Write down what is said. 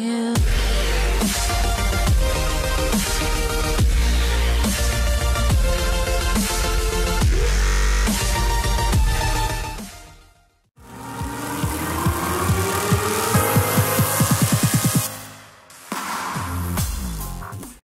you